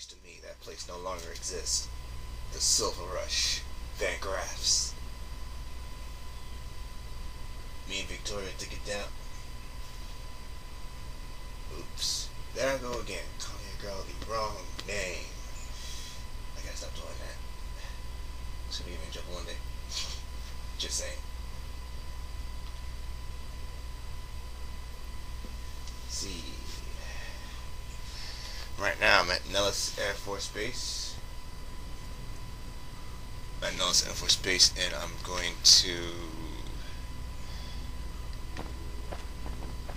next to me, that place no longer exists. The Silver Rush. Van Graffs. Me and Victoria took it down. Oops. There I go again. Calling a girl the wrong name. I gotta stop doing that. Should be even trouble one day. Just saying. see. I'm at Nellis Air Force Base. At Nellis Air Force Base and I'm going to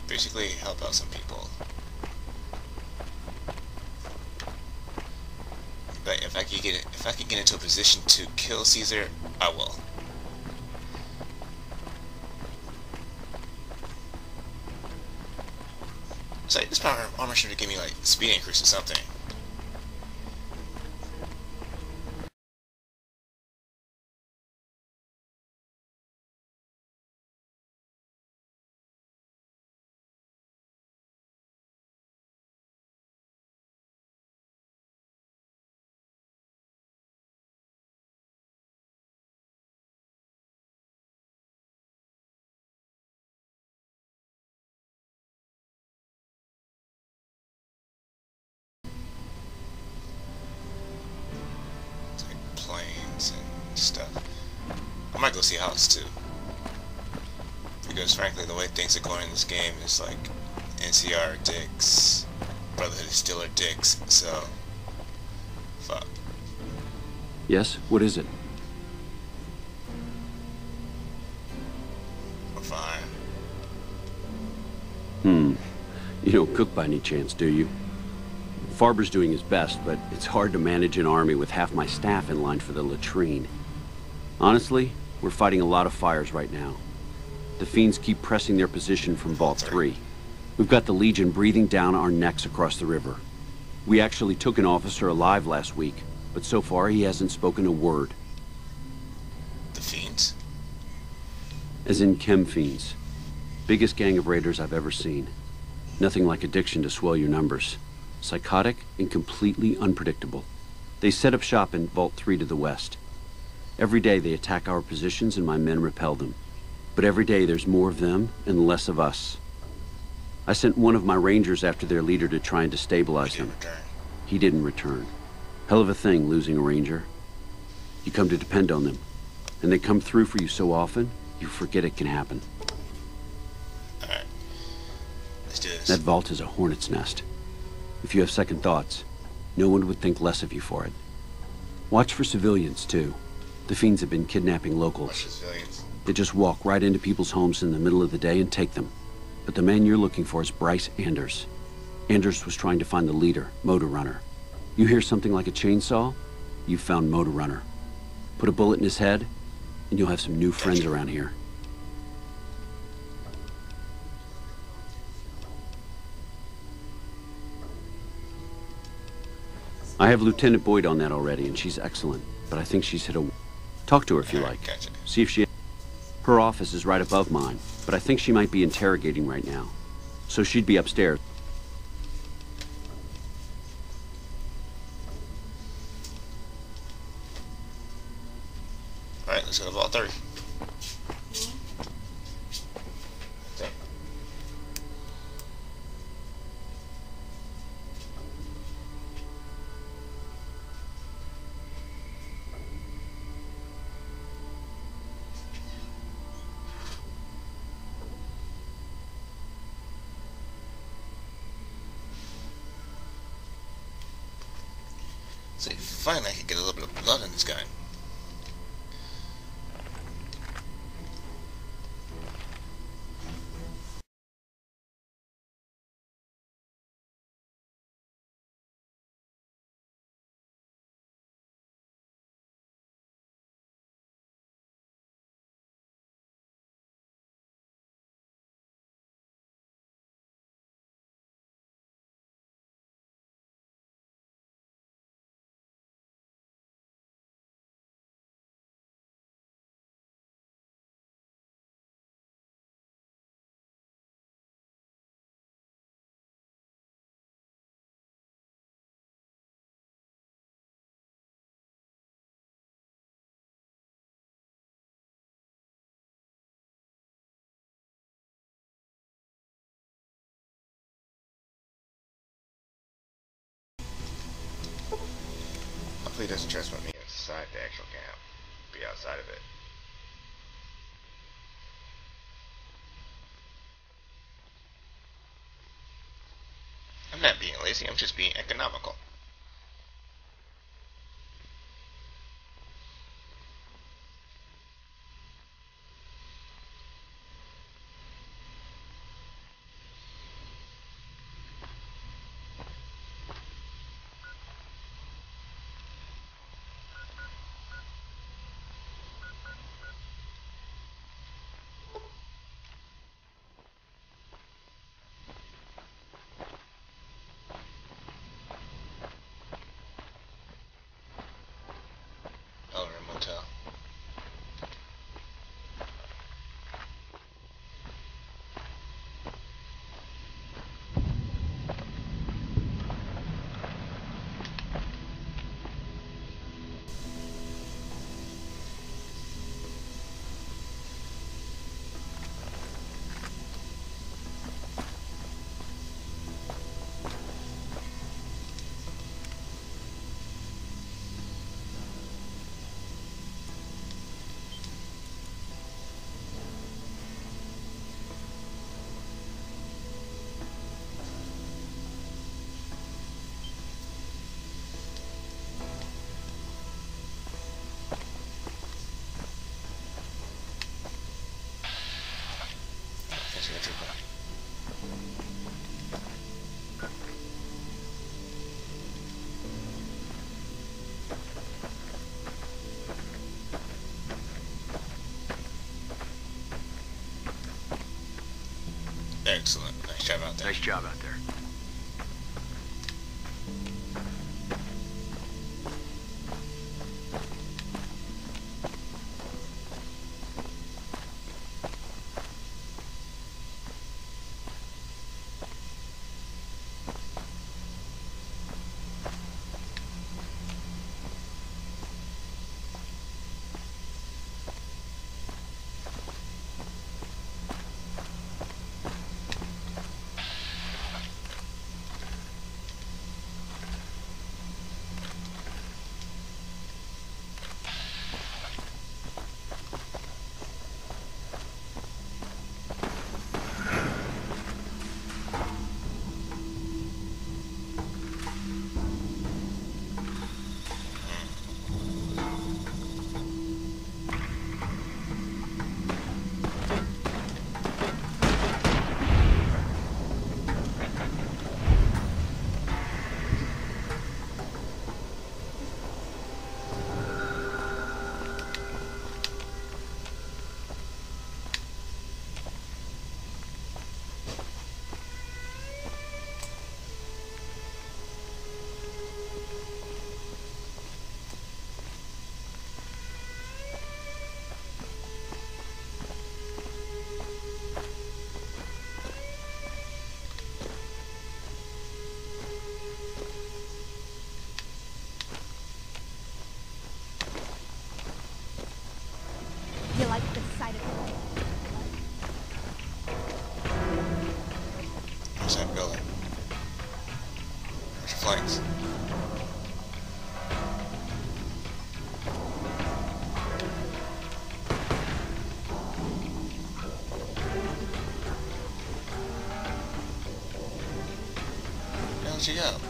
basically help out some people. But if I could get if I could get into a position to kill Caesar, I will. So this power armor should give me like speed increase or something. I might go see House too. Because frankly, the way things are going in this game is like NCR dicks, Brotherhood of Steel are dicks, so fuck. Yes, what is it? We're fine. Hmm. You don't cook by any chance, do you? Farber's doing his best, but it's hard to manage an army with half my staff in line for the latrine. Honestly, we're fighting a lot of fires right now. The Fiends keep pressing their position from Vault 3. We've got the Legion breathing down our necks across the river. We actually took an officer alive last week, but so far he hasn't spoken a word. The Fiends? As in Chem Fiends. Biggest gang of raiders I've ever seen. Nothing like addiction to swell your numbers psychotic and completely unpredictable. They set up shop in Vault 3 to the west. Every day they attack our positions and my men repel them. But every day there's more of them and less of us. I sent one of my rangers after their leader to try and destabilize him. He didn't return. Hell of a thing, losing a ranger. You come to depend on them. And they come through for you so often, you forget it can happen. Alright. Let's do this. That vault is a hornet's nest. If you have second thoughts, no one would think less of you for it. Watch for civilians, too. The fiends have been kidnapping locals. They just walk right into people's homes in the middle of the day and take them. But the man you're looking for is Bryce Anders. Anders was trying to find the leader, Motor Runner. You hear something like a chainsaw? You've found Motor Runner. Put a bullet in his head, and you'll have some new friends around here. I have Lieutenant Boyd on that already, and she's excellent. But I think she's hit a... Talk to her if you like. See if she... Her office is right above mine, but I think she might be interrogating right now. So she'd be upstairs. Alright, let's go to Vault 3. Hopefully he doesn't transfer me inside the actual camp. Be outside of it. I'm not being lazy, I'm just being economical. What. Excellent. Nice job out there. Nice job out there. Where did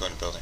go in the building.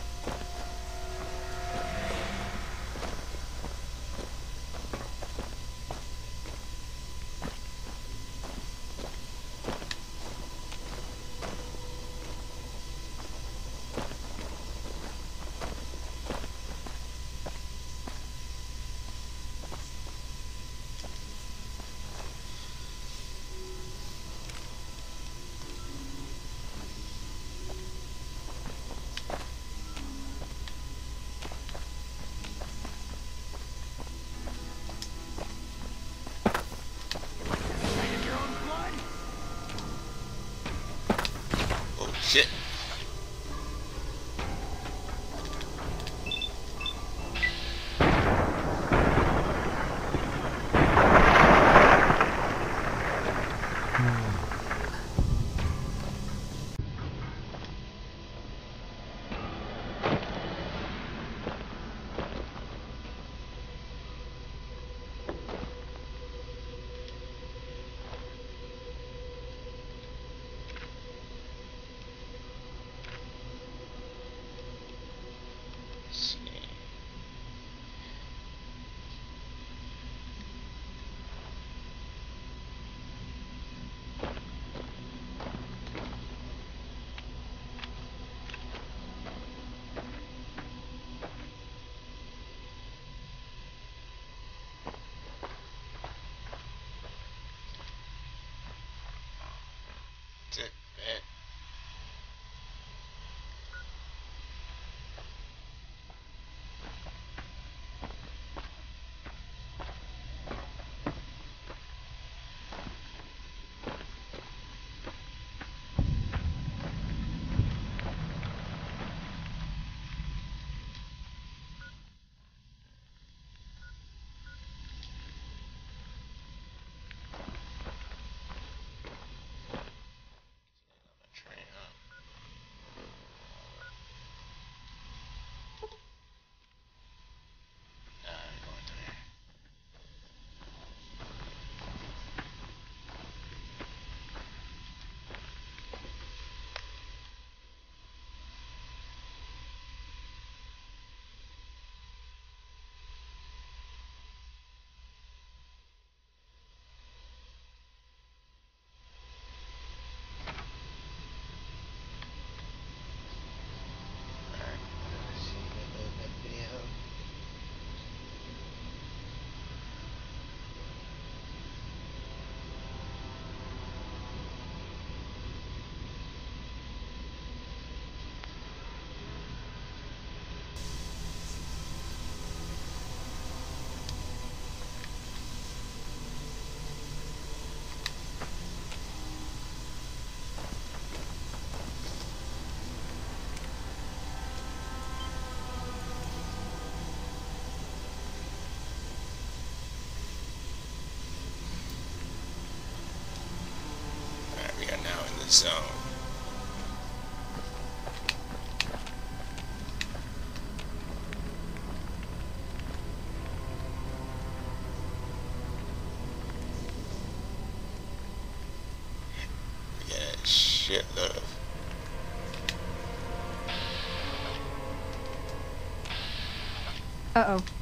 Uh-oh.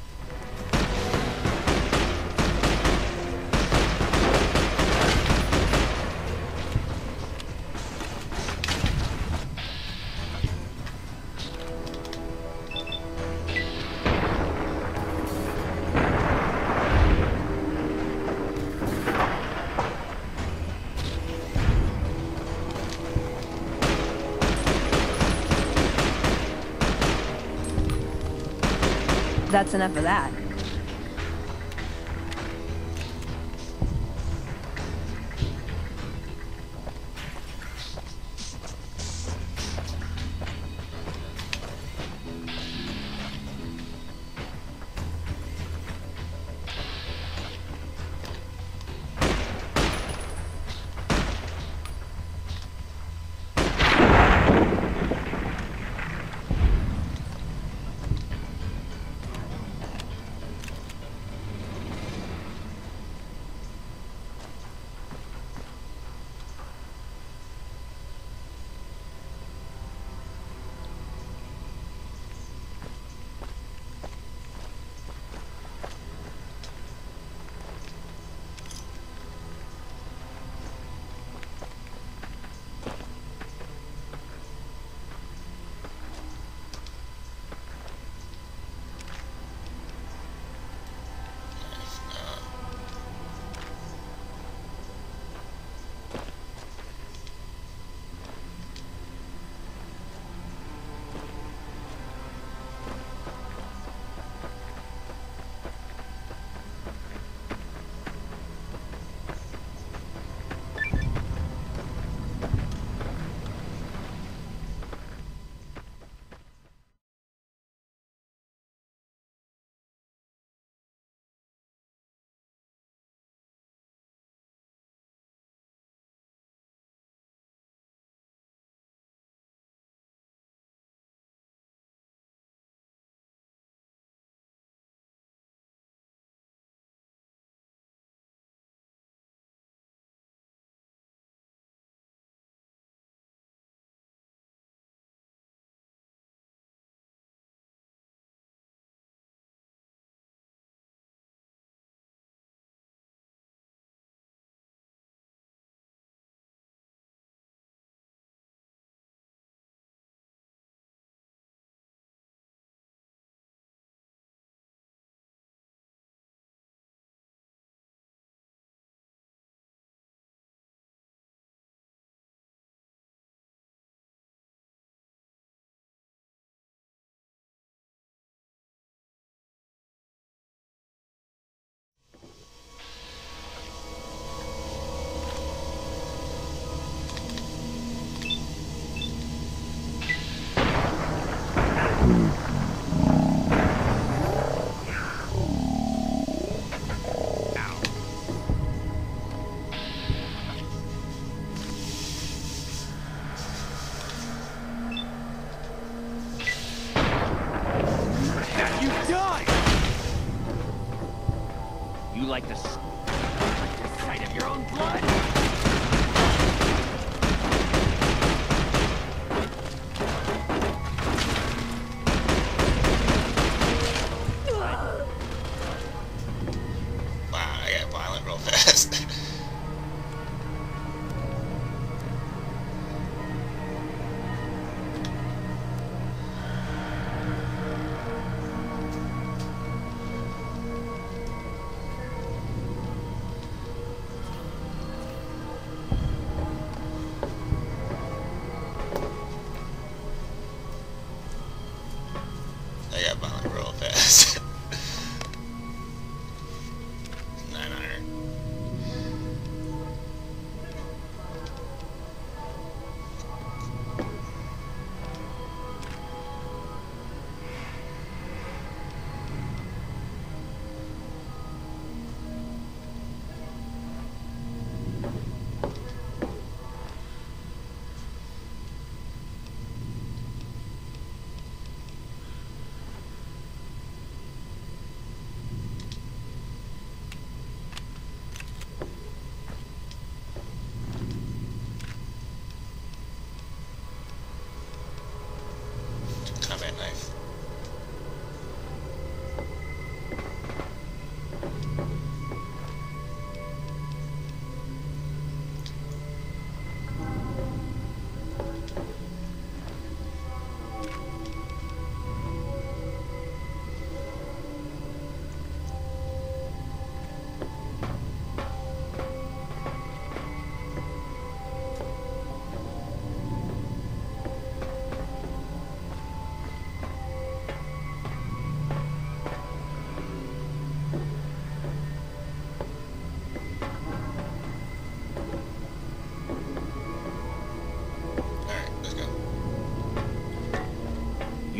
That's enough of that. You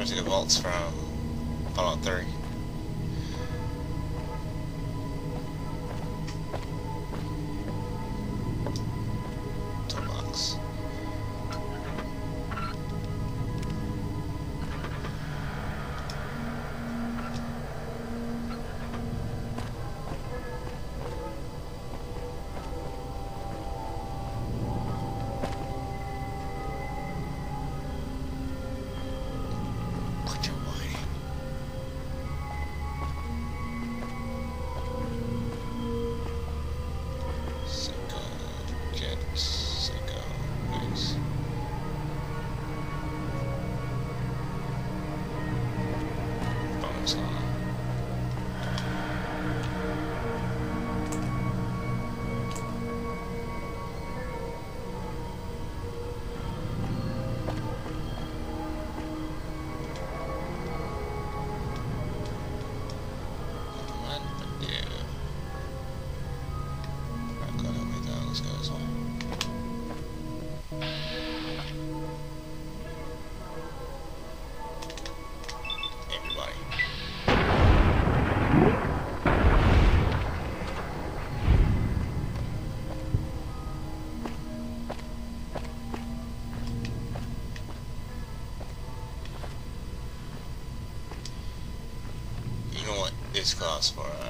I'm the vaults from Fallout 3. scars for her.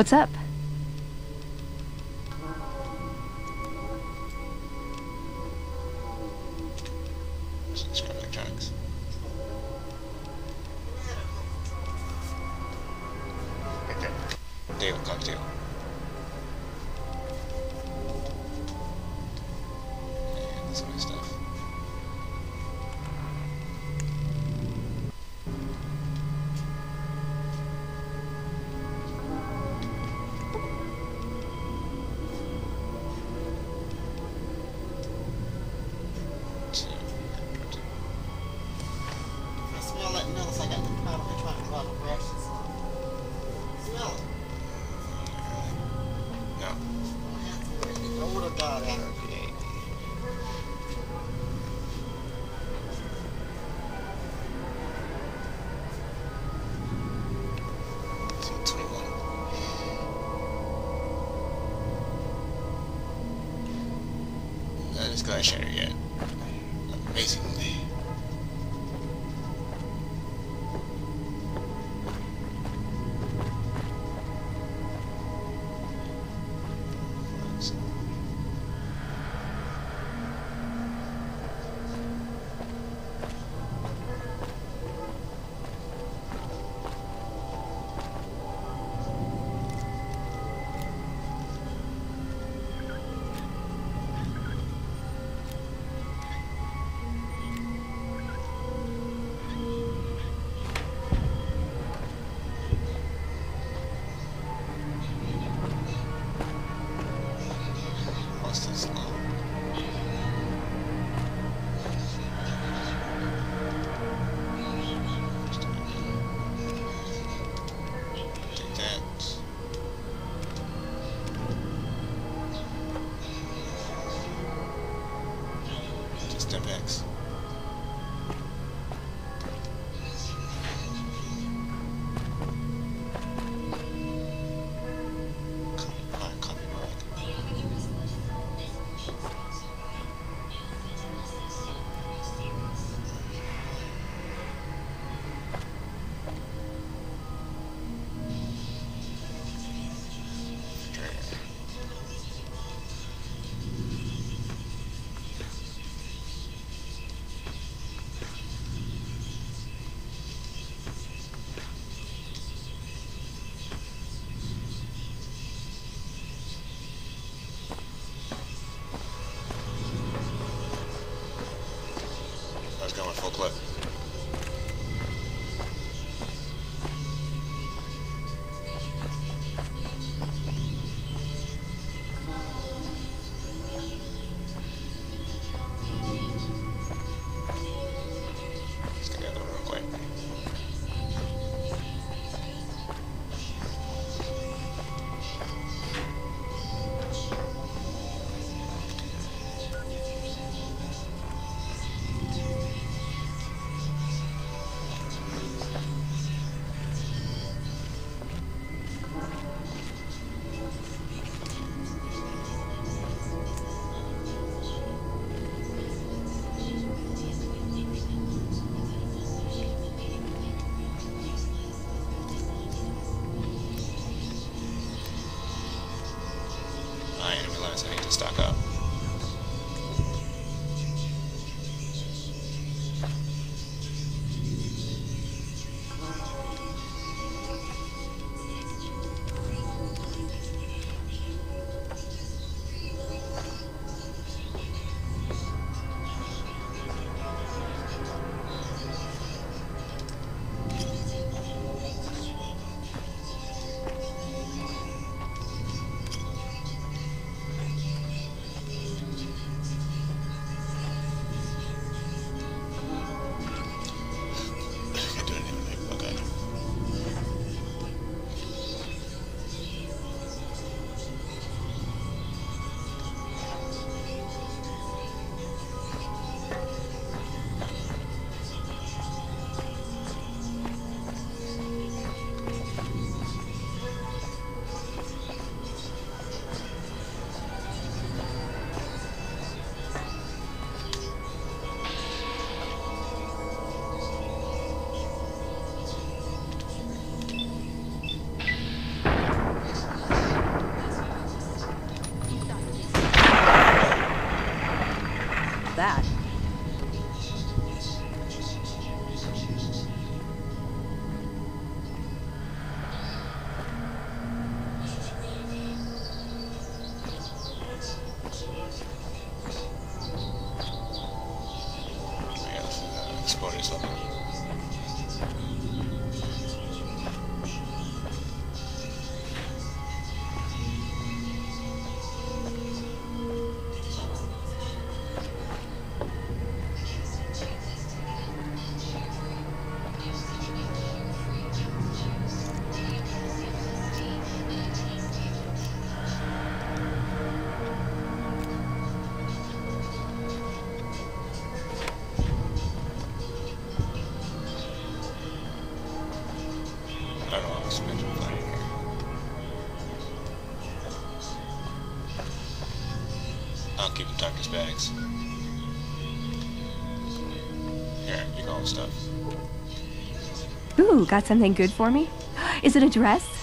What's up? Glass yet. Realize bags. Here, you go stuff. Ooh, got something good for me? Is it a dress?